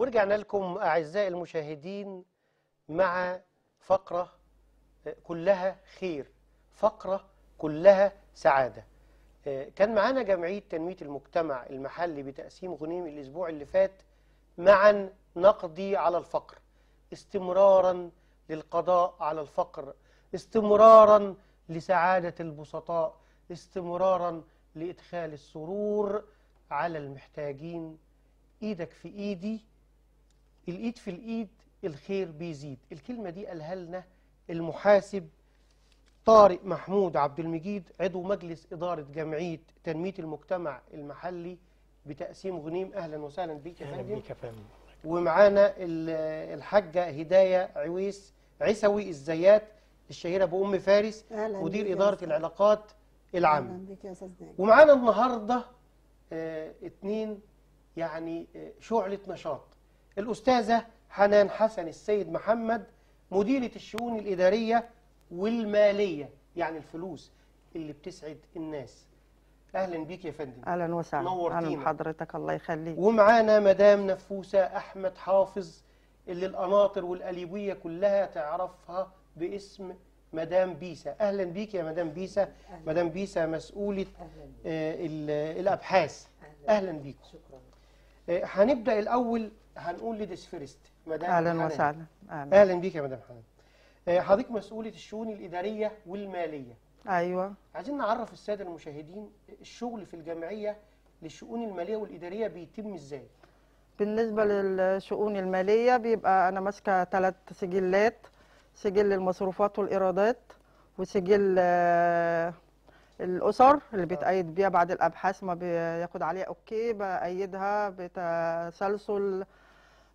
ورجعنا لكم أعزائي المشاهدين مع فقرة كلها خير فقرة كلها سعادة. كان معانا جمعية تنمية المجتمع المحلي بتقسيم غنيم الأسبوع اللي فات معا نقضي على الفقر استمرارا للقضاء على الفقر استمرارا لسعادة البسطاء استمرارا لإدخال السرور على المحتاجين. إيدك في إيدي الإيد في الإيد الخير بيزيد. الكلمة دي قالها لنا المحاسب طارق محمود عبد المجيد عضو مجلس إدارة جمعية تنمية المجتمع المحلي بتقسيم غنيم. أهلا وسهلا بيك يا أهلا فندم. بيك يا فندم. ومعانا ال- الحاجة هداية عويس عيسوي الزيات الشهيرة بأم فارس أهلاً بيك مدير إدارة أستاذ. العلاقات العامة. أهلا بك يا أستاذ ناجي. ومعانا النهاردة آه، اتنين يعني آه، شعلة نشاط. الأستاذة حنان حسن السيد محمد مديرة الشؤون الإدارية والمالية يعني الفلوس اللي بتسعد الناس. أهلا بيك يا فندم. أهلا وسهلا. نورتينا. أهلا بحضرتك الله يخليك. ومعانا مدام نفوسة أحمد حافظ اللي القناطر والقليوية كلها تعرفها باسم مدام بيسا أهلا بيك يا مدام بيسا مدام بيسا مسؤولة آه، ال- الأبحاث. أهلا بيك. شكرا. آه، هنبدأ الأول هنقول ladies first. مدام أهلا. وسهلا. أهلا. أهلا بيك يا مدام حنان. آه، حضرتك مسؤولة الشؤون الإدارية والمالية. أيوه. عايزين نعرف السادة المشاهدين الشغل في الجمعية للشؤون المالية والإدارية بيتم إزاي؟ بالنسبة للشؤون المالية بيبقى أنا ماسكة ثلاث سجلات. سجل المصروفات والإيرادات وسجل آه، الأسر اللي بيتأيد بيها بعد الأبحاث ما بياخد عليها okay بأيدها بتسلسل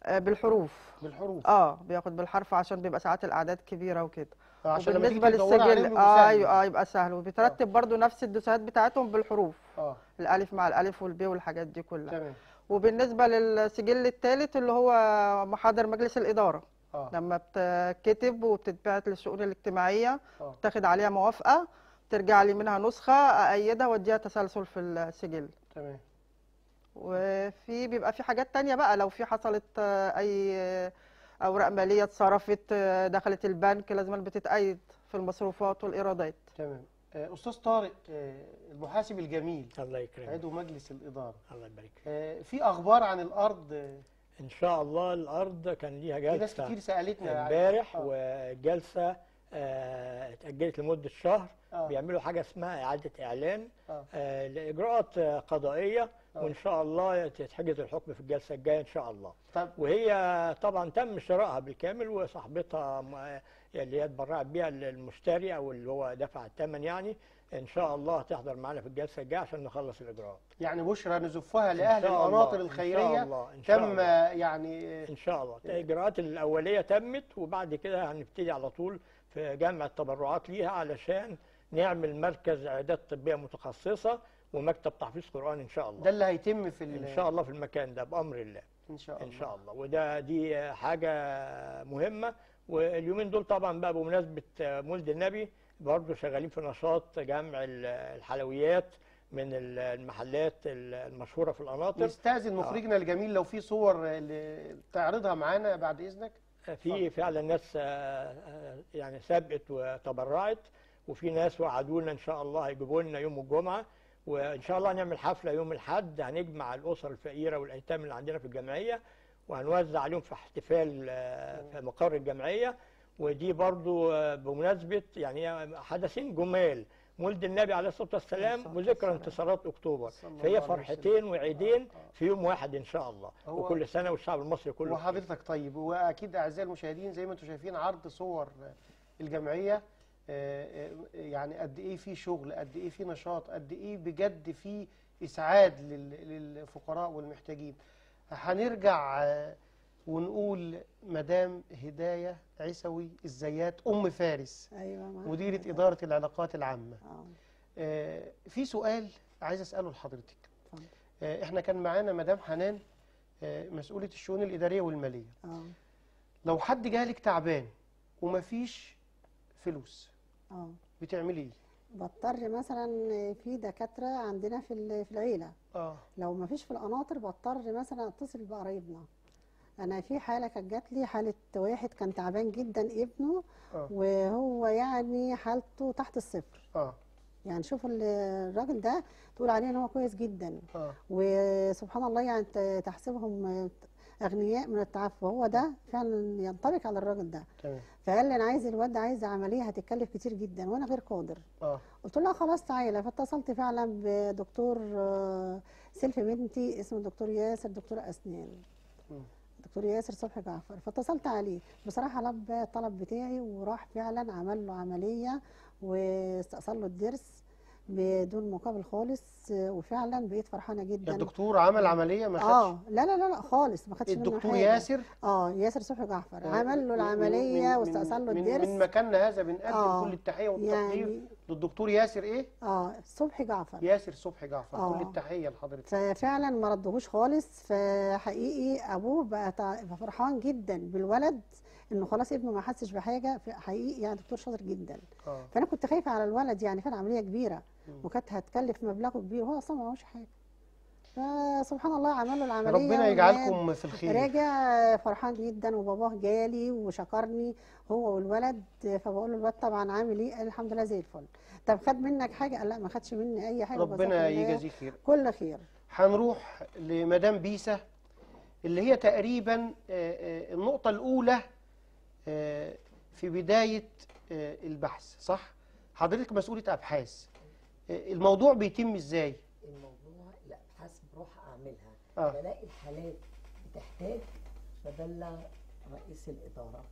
آه، بالحروف. بالحروف. آه بياخد بالحرف عشان بيبقى ساعات الأعداد كبيرة وكده. عشان لما تيجي وبالنسبة للسجل آه. أيوه آه يبقى سهل. وبيترتب برضو نفس الدوسيهات بتاعتهم بالحروف. آه. الألف مع الألف والبي والحاجات دي كلها. تمام. وبالنسبة للسجل الثالث اللي هو محاضر مجلس الإدارة. آه. لما بتتكتب وبتتبعت للشؤون الاجتماعية آه. تاخد عليها موافقة ترجع لي منها نسخة أأيدها وأديها تسلسل في السجل. تمام. وفي بيبقى في حاجات تانية بقى لو في حصلت أي أوراق مالية اتصرفت دخلت البنك لازم بتتأيد في المصروفات والإيرادات. تمام. آه، أستاذ طارق آه، المحاسب الجميل. الله يكرمك. عضو مجلس الإدارة. الله يبارك. فيك آه، في أخبار عن الأرض؟ إن شاء الله الأرض كان ليها في ناس جلسة كتير سألتنا. امبارح. وجلسة اتاجلت لمدة شهر آه. بيعملوا حاجة اسمها إعادة إعلان آه. آه، لإجراءات آه، قضائية آه. وإن شاء الله تتحجز الحكم في الجلسة الجاية إن شاء الله طب وهي طبعا تم شرائها بالكامل وصاحبتها اللي هي اتبرعت بيها المشتري أو اللي هو دفع الثمن يعني إن شاء الله تحضر معنا في الجلسة الجاية عشان نخلص الإجراءات يعني بشرى نزفها إن لأهل شاء الله، القناطر إن شاء الله، إن شاء تم الله. يعني إن شاء الله الإجراءات الأولية تمت وبعد كده هنبتدي على طول في جمع التبرعات ليها علشان نعمل مركز اعداد طبية متخصصة ومكتب تحفيظ قرآن إن شاء ده الله اللي هيتم في إن شاء الله في المكان ده بأمر الله. إن شاء الله. ان شاء الله. وده دي حاجة مهمة. واليومين دول طبعا بقى بمناسبة مولد النبي برضه شغالين في نشاط جمع ال- الحلويات من ال- المحلات المشهورة في القناطر نستأذن مخرجنا الجميل لو في صور آه، تعرضها معانا بعد إذنك. في فعلا ناس آه، آه، يعني سبقت وتبرعت وفي ناس وعدونا إن شاء الله هيجيبوا لنا يوم الجمعة وإن شاء الله هنعمل حفلة يوم الأحد هنجمع الأسر الفقيرة والأيتام اللي عندنا في الجمعية وهنوزع عليهم في احتفال آه، في مقر الجمعية ودي برضو بمناسبة يعني حدثين جمال. مولد النبي عليه الصلاة والسلام الصلاة وذكرى. انتصارات الله فهي. فرحتين وعيدين آه،. في يوم واحد إن شاء الله وكل سنة والشعب المصري كله. وحضرتك طيب وأكيد أعزائي المشاهدين زي ما أنتم شايفين عرض صور الجمعية آه، آه، يعني قد إيه في شغل قد إيه في نشاط قد إيه بجد في إسعاد لل- للفقراء والمحتاجين هنرجع ونقول مدام هداية عيسوي الزيات أم فارس معاك. مديرة إدارة العلاقات العامة. آه. آه، في سؤال عايز أسأله لحضرتك. آه، إحنا كان معانا مدام حنان آه، مسؤولة الشؤون الإدارية والمالية. آه. لو حد جالك تعبان ومفيش فلوس آه. بتعملي إيه؟ بضطر مثلا في دكاترة عندنا في في العيلة. آه. لو ما فيش في القناطر بضطر مثلا أتصل بقرايبنا. أنا في حالة كانت جات لي حالة واحد كان تعبان جدا ابنه آه. وهو يعني حالته تحت الصفر. آه. يعني شوفوا ال- الراجل ده تقول عليه إن هو كويس جدا. آه. وسبحان الله يعني تحسبهم أغنياء من التعفف هو ده فعلا ينطبق على الراجل ده. تمام. فقال لي أنا عايز الواد ده عايز عملية هتتكلف كتير جدا وأنا غير قادر. آه. قلت له لا خلاص تعالى. فاتصلت فعلا بدكتور آه، سيلفي بنتي اسمه الدكتور ياسر دكتور أسنان. مم. دكتور ياسر صبحي جعفر. فاتصلت عليه. بصراحة لبى الطلب بتاعي وراح فعلا عمل له عملية واستأصل له الضرس بدون مقابل خالص وفعلا بقيت فرحانة جدا. الدكتور عمل عملية ما خدش؟ آه لا لا لا لا خالص ما خدش منه الدكتور حاجة. ياسر؟ آه ياسر صبحي جعفر. آه، عمل له العملية واستأصل له الضرس من مكاننا هذا بنقدم آه، كل التحية والتقدير. يعني للدكتور ياسر إيه؟ آه صبحي جعفر. ياسر صبحي جعفر آه. كل التحيه لحضرتك. ففعلا ما ردهوش خالص. فحقيقي أبوه بقى فرحان جدا بالولد إنه خلاص ابنه ما حسش بحاجة. حقيقي يعني دكتور شاطر جدا. آه. فأنا كنت خايفة على الولد يعني فعلا عملية كبيرة. وكانت هتكلف مبلغ كبير. وهو أصلا ما حاجة. فسبحان الله عمل له العملية ربنا يجعلكم في الخير. راجع فرحان جدا وباباه جالي وشكرني هو والولد. فبقول له الولد طبعا عامل إيه؟ قال الحمد لله زي الفل. طب خد منك حاجة؟ قال لا ما خدش مني أي حاجة. ربنا يجازيه خير. كل خير. هنروح لمدام بيسة اللي هي تقريبا آه، آه، النقطة الأولى آه، في بداية آه، البحث صح؟ حضرتك مسؤولة أبحاث. آه، الموضوع بيتم إزاي؟ الموضوع آه. بلاقي الحالات بتحتاج ببلغ رئيس الإدارة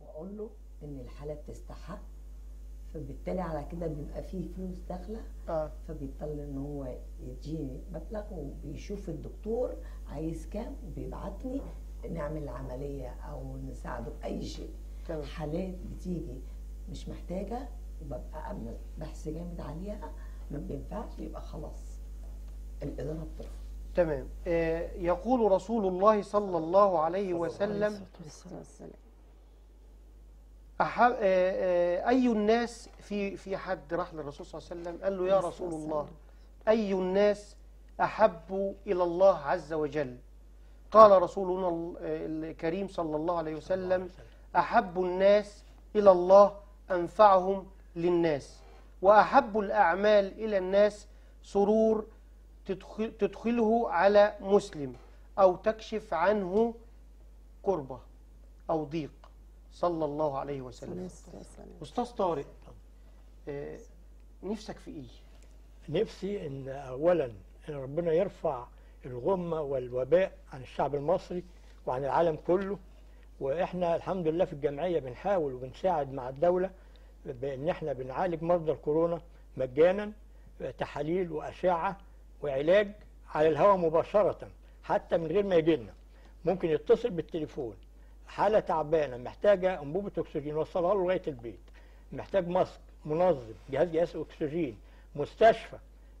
وأقول له إن الحاله بتستحق فبالتالي على كده بيبقى فيه فلوس داخلة آه. فبيضطر إن هو يديني مبلغ وبيشوف الدكتور عايز كام وبيبعتني نعمل العملية أو نساعده باي شيء تمام. حالات بتيجي مش محتاجة وببقى بحث جامد عليها ما بينفعش يبقى خلاص الإدارة بترفض تمام. آه، يقول رسول الله صلى الله عليه وسلم أحب آه، آه، أي الناس في في حد راح للرسول صلى الله عليه وسلم؟ قال له يا رسول الله. أي الناس أحب إلى الله عز وجل؟ قال رسولنا ال- الكريم صلى الله عليه وسلم. أحب الناس إلى الله أنفعهم للناس. وأحب الأعمال إلى الناس سرور تدخل تدخله على مسلم أو تكشف عنه كربة أو ضيق. صلى الله عليه عليه وسلم. الصلاة والسلام أستاذ طارق آه، نفسك في إيه؟ نفسي إن اولا إن ربنا يرفع الغمه والوباء عن الشعب المصري وعن العالم كله. وإحنا الحمد لله في الجمعية بنحاول وبنساعد مع الدولة بإن إحنا بنعالج مرضى الكورونا مجانا تحاليل وأشعة وعلاج على الهواء مباشرة حتى من غير ما يجي لنا ممكن يتصل بالتليفون. حالة تعبانة محتاجة أنبوبة أكسجين. نوصلها له لغاية البيت. محتاج ماسك منظم جهاز قياس اكسجين مستشفى.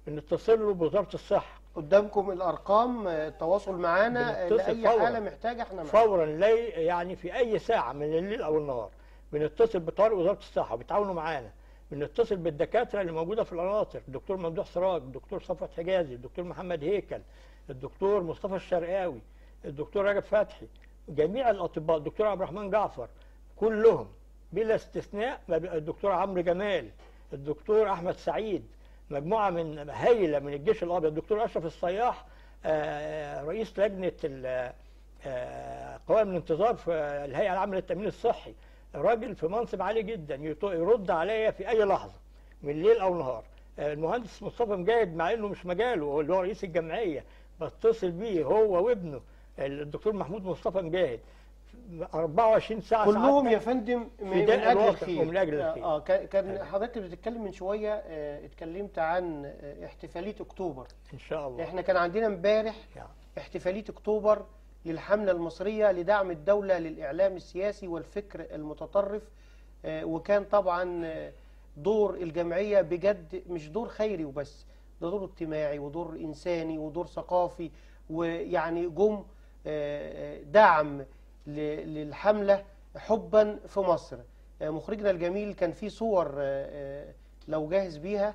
نتصل له بوزارة الصحة. قدامكم الأرقام التواصل معانا لأي فورا. حالة محتاجة إحنا معانا. فورا لا يعني في أي ساعة من الليل أو النهار. بنتصل بطارق وزارة الصحة وبيتعاونوا معانا. بنتصل بالدكاترة اللي موجودة في القناطر الدكتور ممدوح سراج الدكتور صفوت حجازي الدكتور محمد هيكل الدكتور مصطفى الشرقاوي الدكتور رجب فتحي جميع الأطباء الدكتور عبد الرحمن جعفر كلهم بلا استثناء الدكتور عمرو جمال الدكتور أحمد سعيد مجموعة من هايله من الجيش الأبيض الدكتور أشرف الصياح آه، رئيس لجنة آه، قوائم الانتظار في الهيئة العامة للتأمين الصحي راجل في منصب عالي جدا يرد عليا في أي لحظة من ليل أو نهار. آه، المهندس مصطفى مجاهد مع إنه مش مجاله اللي هو رئيس الجمعية بتصل بيه هو وابنه الدكتور محمود مصطفى مجاهد. 24 ساعة كلهم يا فندم من الوطن الخير. ومن آه، الخير. آه كان- كان حضرتك بتتكلم من شوية آه، اتكلمت عن آه، احتفالية أكتوبر. إن شاء الله. إحنا كان عندنا امبارح. احتفالية أكتوبر للحملة المصرية لدعم الدولة للإعلام السياسي والفكر المتطرف آه، وكان طبعا آه، دور الجمعية بجد مش دور خيري وبس ده دور اجتماعي ودور إنساني ودور ثقافي ويعني جم آه، دعم للحملة حبا في مصر. مخرجنا الجميل كان في صور لو جاهز بيها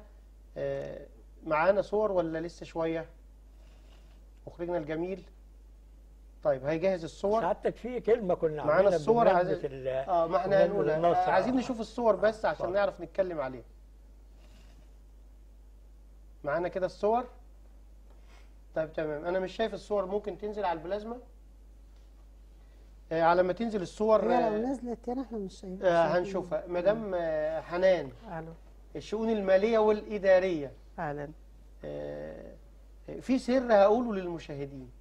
معانا صور ولا لسه شوية؟ مخرجنا الجميل. طيب هيجهز الصور؟ سعادتك في كلمة كنا معانا الصور عايز- ال- آه ما إحنا هنقولها النصر. عايزين نشوف الصور بس عشان طيب. نعرف نتكلم عليها. معانا كده الصور؟ طيب تمام. أنا مش شايف الصور ممكن تنزل على البلازما؟ آه على ما تنزل الصور هي لو آه نزلت هنا إحنا مش شايفين. آه هنشوفها. مدام آه حنان. أهلا. الشؤون المالية والإدارية. أهلا. آه آه، في سر هقوله للمشاهدين. آه، آه،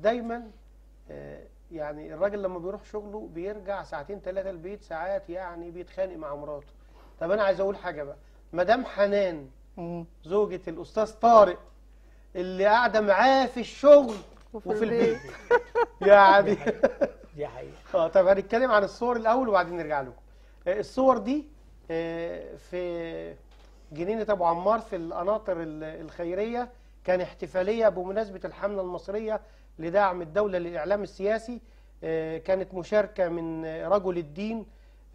دايما آه، يعني الراجل لما بيروح شغله بيرجع ساعتين ثلاثة البيت ساعات يعني بيتخانق مع مراته. طب أنا عايز أقول حاجة بقى. مدام حنان. زوجة الأستاذ طارق اللي قاعدة معاه في الشغل وفي وفي البيت. يعني دي حقيقة. آه طب هنتكلم عن الصور الأول وبعدين نرجع لكم. آه، الصور دي آه، في جنينة أبو عمار في القناطر ال- الخيرية. كان احتفالية بمناسبة الحملة المصرية لدعم الدولة للإعلام السياسي آه، كانت مشاركة من رجل الدين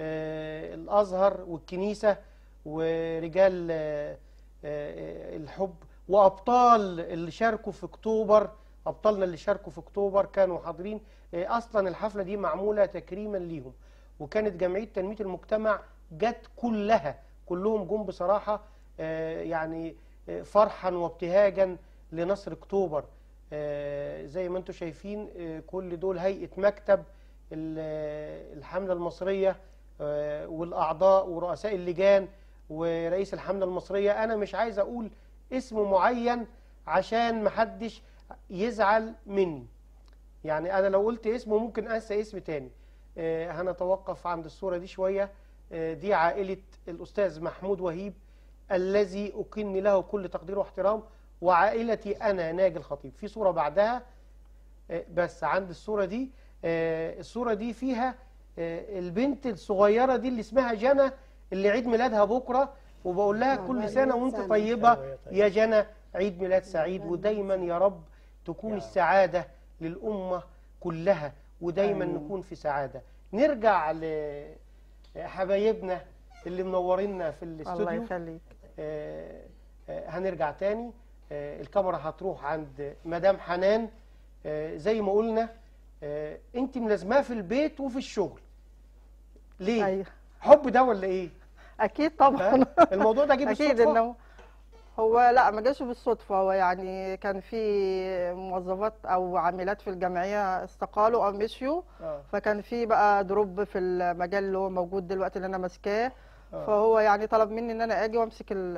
آه، الأزهر والكنيسة ورجال آه، الحب وأبطال اللي شاركوا في أكتوبر أبطالنا اللي شاركوا في أكتوبر كانوا حاضرين. أصلا الحفلة دي معمولة تكريما ليهم وكانت جمعية تنمية المجتمع جت كلها كلهم جم بصراحة آه، يعني فرحا وابتهاجا لنصر أكتوبر. آه، زي ما أنتم شايفين آه، كل دول هيئة مكتب ال- الحملة المصرية آه، والأعضاء ورؤساء اللجان ورئيس الحملة المصرية. أنا مش عايز أقول اسم معين عشان محدش يزعل مني. يعني أنا لو قلت اسمه ممكن أنسى اسم تاني. هنتوقف عند الصورة دي شوية. آه، دي عائلة الأستاذ محمود وهيب. الذي اكن له كل تقدير واحترام وعائلتي أنا ناجي الخطيب في صورة بعدها آه، بس عند الصورة دي آه، الصورة دي فيها آه، البنت الصغيرة دي اللي اسمها جنى اللي عيد ميلادها بكرة وبقول لها كل وانت سنة. وهي طيبة. يا جنى عيد ميلاد سعيد ودايما يا رب تكون. السعادة للأمة كلها ودايما. نكون في سعادة نرجع لحبايبنا اللي منورينا في الله الاستوديو يخليك آه، آه، هنرجع تاني. آه، الكاميرا هتروح عند مدام حنان. آه، زي ما قلنا آه، انت ملازماه في البيت وفي الشغل. ليه؟ أيوه. حب ده ولا إيه؟ أكيد طبعا؟ الموضوع ده جه أكيد بالصدفة. إنه هو لا ما جاش بالصدفة. هو يعني كان في موظفات أو عاملات في الجمعية استقالوا أو مشيوا. آه. فكان في بقى دروب في المجال اللي هو موجود دلوقتي اللي أنا ماسكاه. آه. فهو يعني طلب مني إن أنا آجي وأمسك ال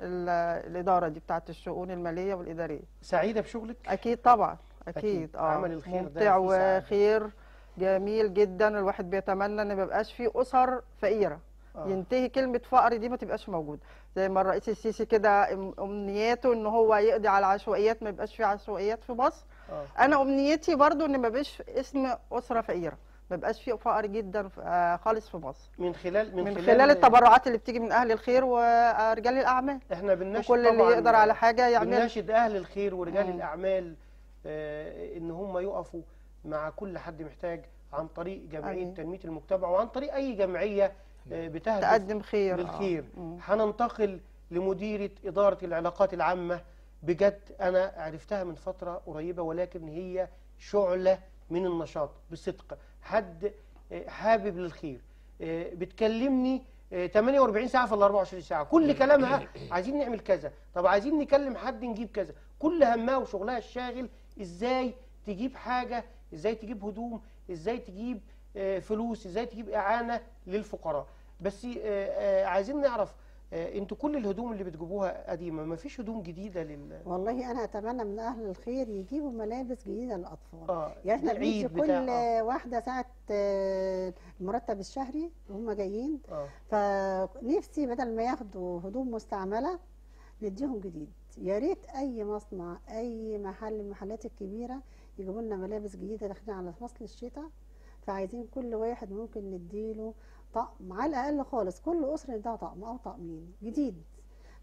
ال الإدارة دي بتاعة الشؤون المالية والإدارية سعيدة بشغلك أكيد طبعا أكيد. أكيد آه عمل الخير ممتع. وخير جميل جدا الواحد بيتمنى إن ما يبقاش فيه أسر فقيرة آه. ينتهي كلمة فقر دي ما تبقاش موجودة زي ما الرئيس السيسي كده أمنياته إن هو يقضي على العشوائيات ما يبقاش فيه عشوائيات في مصر آه. أنا أمنيتي برضو إن ما يبقاش اسم أسرة فقيرة ما يبقاش فيه فقر جدا آه، خالص في مصر من خلال من, من خلال التبرعات اللي بتيجي من أهل الخير ورجال الأعمال إحنا بنناشد وكل اللي يقدر على حاجة يعمل بنناشد أهل الخير ورجال مم. الأعمال آه، إن هم يقفوا مع كل حد محتاج عن طريق جمعية أيوة. تنمية المجتمع وعن طريق أي جمعية آه، بتهدف تقدم خير آه. للخير مم. هننتقل لمديرة إدارة العلاقات العامة بجد أنا عرفتها من فترة قريبة ولكن هي شعلة من النشاط بصدق حد آه، حابب للخير. آه، بتكلمني آه، 48 ساعة في ال 24 ساعة. كل كلامها عايزين نعمل كذا. طب عايزين نكلم حد نجيب كذا. كل همها وشغلها الشاغل إزاي تجيب حاجة إزاي تجيب هدوم إزاي تجيب آه، فلوس إزاي تجيب إعانة للفقراء. بس آه، آه، عايزين نعرف آه، أنتوا كل الهدوم اللي بتجيبوها قديمة ما فيش هدوم جديدة لل والله أنا أتمنى من أهل الخير يجيبوا ملابس جديدة للأطفال آه يعني إحنا العيد كل آه. واحدة ساعة آه، المرتب الشهري وهم جايين آه. فنفسي بدل ما ياخدوا هدوم مستعملة نديهم جديد يا ريت أي مصنع أي محل من المحلات الكبيرة يجيبوا لنا ملابس جديدة داخلين على فصل الشتاء فعايزين كل واحد ممكن نديله طقم على الأقل خالص كل اسره نديها طقم أو طقمين جديد.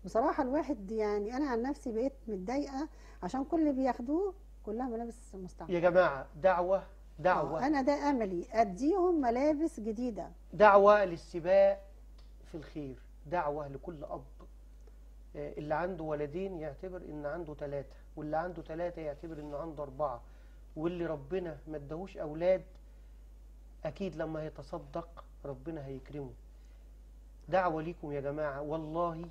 بصراحة الواحد يعني أنا عن نفسي بقيت متضايقة عشان كل اللي بياخدوه كلها ملابس مستعملة. يا جماعة دعوة دعوة. أنا ده أملي. أديهم ملابس جديدة. دعوة للسباق في الخير دعوة لكل أب. آه، اللي عنده ولدين يعتبر إن عنده ثلاثة واللي عنده ثلاثة يعتبر انه عنده أربعة واللي ربنا ما اداهوش أولاد أكيد لما هيتصدق ربنا هيكرمه. دعوة ليكم يا جماعة والله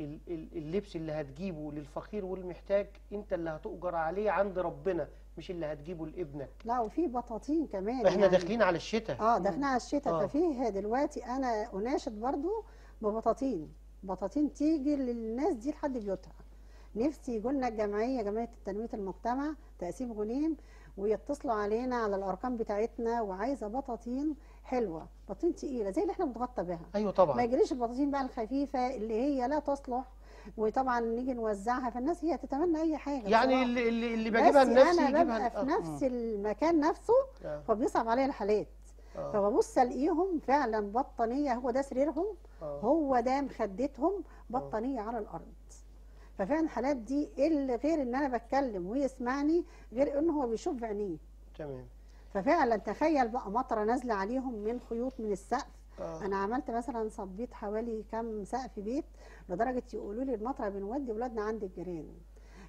ال- ال- اللبس اللي هتجيبه للفقير والمحتاج أنت اللي هتؤجر عليه عند ربنا مش اللي هتجيبه لابنك. لا وفي بطاطين كمان إحنا يعني. داخلين على الشتاء. آه داخلين على الشتاء. آه. ففيه دلوقتي أنا أناشد برضو ببطاطين. بطاطين تيجي للناس دي لحد بيوتها. نفسي يجوا لنا الجمعية جمعية تنميه المجتمع تقسيم غنيم ويتصلوا علينا على الأرقام بتاعتنا وعايزة بطاطين حلوة بطاطين تقيلة زي اللي إحنا بنتغطى بها أيوه ما طبعا يجريش البطاطين بقى الخفيفة اللي هي لا تصلح وطبعا نيجي نوزعها فالناس هي تتمنى أي حاجة يعني. اللي اللي, اللي بجيبها لنفسي أنا ببقى في آه. نفس المكان نفسه آه. فبيصعب عليا الحالات آه. فببص ألاقيهم فعلا بطانية هو ده سريرهم آه. هو ده مخدتهم بطانية على الأرض ففعلا الحالات دي اللي غير إن أنا بتكلم ويسمعني غير ان هو بيشوف بعينيه تمام ففعلا تخيل بقى مطرة نازلة عليهم من خيوط من السقف آه. أنا عملت مثلا صبيت حوالي كام سقف بيت لدرجة يقولوا لي المطرة بنودي ولادنا عند الجيران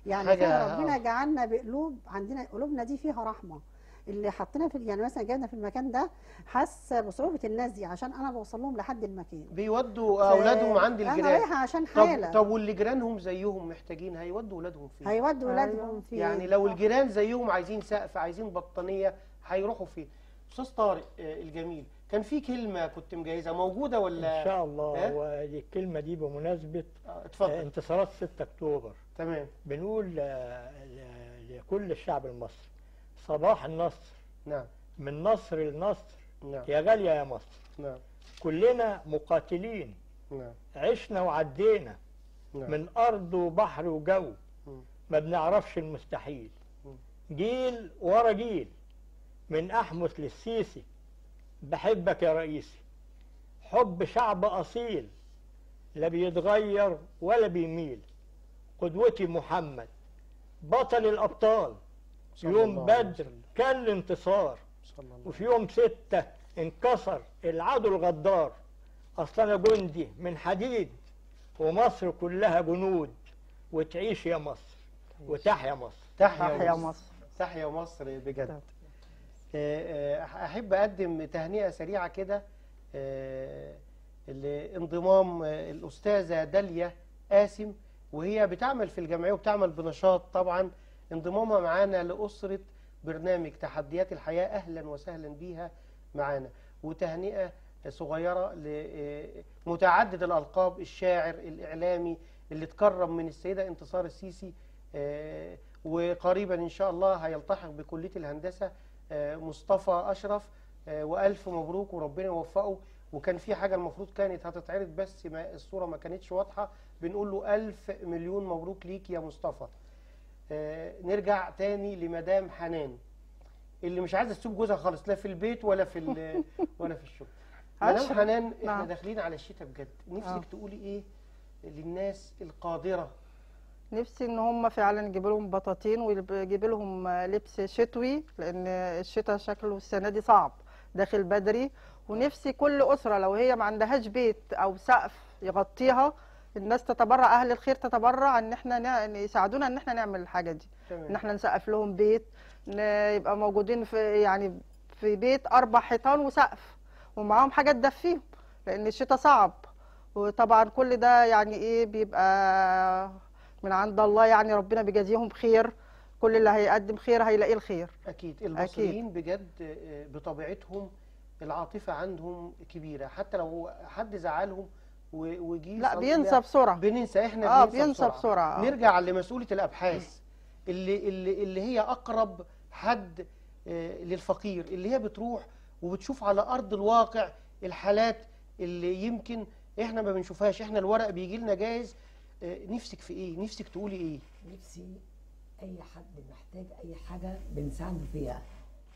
يعني حاجة- ربنا. جعلنا بقلوب عندنا قلوبنا دي فيها رحمة اللي حطينا في يعني مثلا جابنا في المكان ده حس بصعوبة الناس دي عشان أنا بوصل لهم لحد المكان. بيودوا أولادهم عند أنا الجيران. رايحة عشان طب حالة. طب واللي جيرانهم زيهم محتاجين هيودوا ولادهم فين؟ هيودوا أيوة. ولادهم في يعني لو الجيران زيهم عايزين سقف عايزين بطانية هيروحوا فين؟ أستاذ طارق آه، الجميل كان في كلمة كنت مجهزها موجودة ولا؟ إن شاء الله؟ ودي الكلمة دي بمناسبة آه، آه، اتفضل انتصارات 6 أكتوبر. تمام. بنقول آه، لكل الشعب المصري صباح النصر. نعم. من نصر لنصر. نعم. يا غاليه يا مصر. نعم. كلنا مقاتلين. نعم. عشنا وعدينا. نعم. من أرض وبحر وجو. ما بنعرفش المستحيل. جيل ورا جيل. من احمس للسيسي. بحبك يا رئيسي. حب شعب أصيل. لا بيتغير ولا بيميل. قدوتي محمد. بطل الأبطال. صلى يوم بدر. كان الانتصار. وفي يوم ستة انكسر العدو الغدار. أصل أنا جندي من حديد ومصر كلها جنود. وتعيش يا مصر وتحيا مصر. تحيا تحيا مصر. تحيا مصر بجد. آه، آه، أحب أقدم تهنئة سريعة كده آه، لانضمام الأستاذة داليا قاسم وهي بتعمل في الجمعية وبتعمل بنشاط طبعا. انضمامها معانا لأسرة برنامج تحديات الحياة. أهلا وسهلا بيها معانا. وتهنئة صغيرة لمتعدد الألقاب الشاعر الإعلامي اللي اتكرم من السيدة انتصار السيسي آه، وقريبا إن شاء الله هيلتحق بكلية الهندسة آه، مصطفى أشرف آه، وألف مبروك وربنا يوفقه. وكان في حاجة المفروض كانت هتتعرض بس ما الصورة ما كانتش واضحة. بنقول له ألف مليون مبروك ليك يا مصطفى. آه، نرجع تاني لمدام حنان اللي مش عايزة تسيب جوزها خالص لا في البيت ولا في ولا في الشغل مدام. حنان إحنا نعم. داخلين على الشتاء بجد نفسك آه. تقولي إيه للناس القادرة نفسي إن هم فعلا يجيبوا لهم بطاطين ويجيبوا لهم لبس شتوي لأن الشتاء شكله السنة دي صعب داخل بدري ونفسي كل أسرة لو هي ما عندهاش بيت أو سقف يغطيها الناس تتبرع أهل الخير تتبرع إن إحنا يساعدونا إن إحنا نعمل الحاجة دي. إن تمام إحنا نسقف لهم بيت يبقى موجودين في يعني في بيت أربع حيطان وسقف ومعاهم حاجة تدفيهم لأن الشتاء صعب. وطبعا كل ده يعني إيه بيبقى من عند الله يعني ربنا بيجازيهم خير. كل اللي هيقدم خير هيلاقيه الخير. أكيد. المصريين بجد آه، بطبيعتهم العاطفة عندهم كبيرة. حتى لو حد زعلهم وجي لا بينسى بسرعة. بننسى إحنا آه بننسى, بينسى بسرعة. آه. نرجع لمسؤولية الأبحاث. اللي اللي اللي هي أقرب حد آه، للفقير. اللي هي بتروح وبتشوف على أرض الواقع الحالات اللي يمكن إحنا ما بنشوفهاش. إحنا الورق بيجي لنا جاهز. آه، نفسك في إيه؟ نفسك تقولي إيه؟ نفسي أي حد محتاج أي حاجة بنساعده فيها.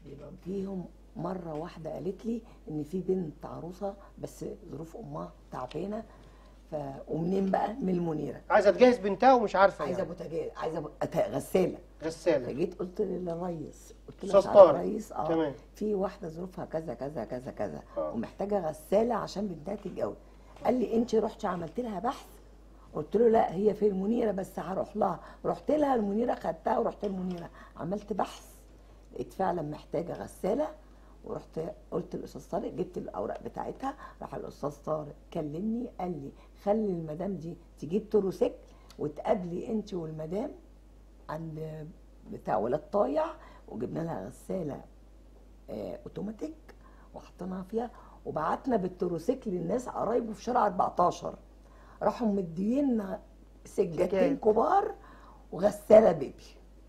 بيبقى فيهم مرة واحدة قالت لي إن في بنت عروسة بس ظروف أمها تعبانة ف ومنين بقى من المنيرة. عايزة تجهز بنتها ومش عارفة عايزة يعني. بوتاجاز عايزة أت- غساله غسالة. فجيت قلت للريس قلت له. الريس آه تمام. في واحدة ظروفها كذا كذا كذا كذا. آه. ومحتاجة غسالة عشان بنتها تتجوز. قال لي انت رحتي عملت لها بحث؟ قلت له لا هي في المنيرة بس هروح لها. رحت لها المنيرة خدتها ورحت المنيرة. عملت بحث لقيت فعلا محتاجة غسالة. ورحت قلت للأستاذ طارق جبت الأوراق بتاعتها راح الأستاذ طارق كلمني قال لي خلي المدام دي تجيب تروسيكل وتقابلي انت والمدام عند بتاع ولاد طايع وجبنا لها غسالة آه، اوتوماتيك وحطيناها فيها وبعتنا بالتروسيكل للناس قرايبه في شارع 14 راحوا مدينا سجادتين سجاد. كبار وغسالة baby.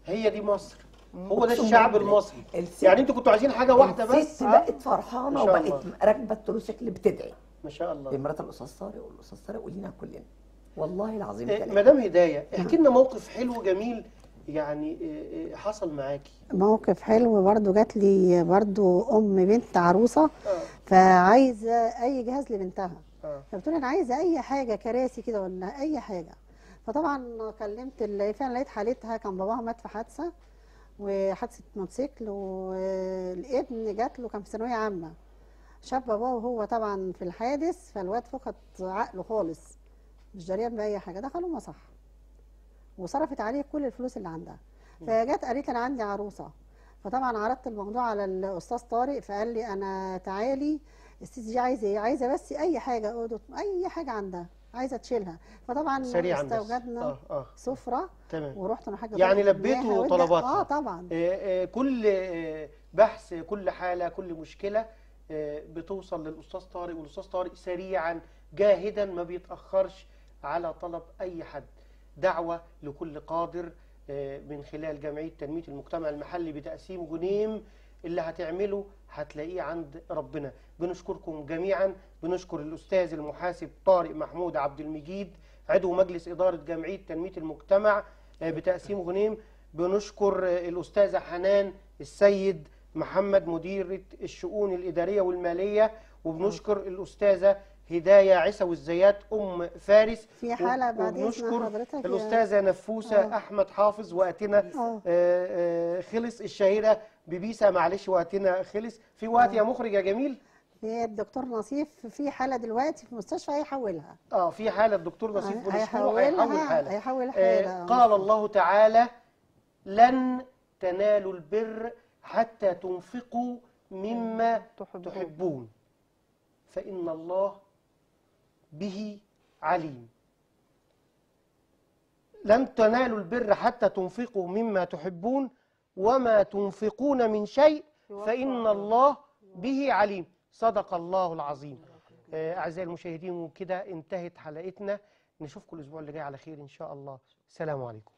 هي دي مصر. هو ده الشعب. المصري. الست- يعني أنتوا كنتوا عايزين حاجة واحدة بس؟ الست بقت فرحانة وبقت. راكبة التروسيكل بتدعي. ما شاء الله. بمرات الأستاذ طارق والأستاذ طارق ولينا كلنا. والله العظيم إيه، مدام هداية احكي لنا موقف حلو جميل يعني إيه، إيه، حصل معاكي. موقف حلو برضو جات لي برضو أم بنت عروسة آه. فعايزة أي جهاز لبنتها. آه. فبتقول أنا عايزة أي حاجة كراسي كده ولا أي حاجة. فطبعا كلمت اللي فعلا لقيت حالتها كان باباها مات في حادثة. وحادثة موتوسيكل والابن جات له كان في ثانوية عامة. شاف باباه وهو طبعا في الحادث فالواد فقد عقله خالص مش دريان باي حاجة دخلوا مصح وصرفت عليه كل الفلوس اللي عندها. فجت قالت أنا عندي عروسة. فطبعا عرضت الموضوع على الأستاذ طارق فقال لي أنا تعالي الست دي عايزة إيه؟ عايزة بس أي حاجة أي حاجة عندها. عايزة تشيلها. فطبعا سريعا استوجدنا آه آه. سفرة تمام. ورحت أنا حاجة يعني لبيتوا طلباتها. آه طبعا. آه، آه، كل آه، بحث كل حالة كل مشكلة آه، بتوصل للأستاذ طارق والأستاذ طارق سريعا جاهدا ما بيتأخرش على طلب أي حد. دعوة لكل قادر آه، من خلال جمعية تنمية المجتمع المحلي بتقسيم جنيم اللي هتعمله هتلاقيه عند ربنا. بنشكركم جميعا. بنشكر الأستاذ المحاسب طارق محمود عبد المجيد عضو مجلس إدارة جمعية تنمية المجتمع آه، بتقسيم غنيم. بنشكر آه، الأستاذة حنان السيد محمد مديرة الشؤون الإدارية والمالية. وبنشكر الأستاذة هداية عيسى الزيات أم فارس. في حالة وب- بعد إذن وبنشكر حضرتك الأستاذة نفوسة آه. أحمد حافظ وقتنا آه، آه، خلص الشهيرة ببيسة. معلش وقتنا خلص. في وقت يا مخرج يا جميل؟ الدكتور نصيف في حالة دلوقتي في المستشفى هيحولها. آه في حالة الدكتور نصيف بن شموع هيحول هيحولها حالة. هيحول آه، حاله قال الله تعالى لن تنالوا البر حتى تنفقوا مما تحبون. تحبون. فإن الله به عليم. لن تنالوا البر حتى تنفقوا مما تحبون وما تنفقون من شيء فإن الله به عليم. صدق الله العظيم. آه، أعزائي المشاهدين وكده انتهت حلقتنا. نشوفكم الأسبوع اللي جاي على خير إن شاء الله. السلام عليكم.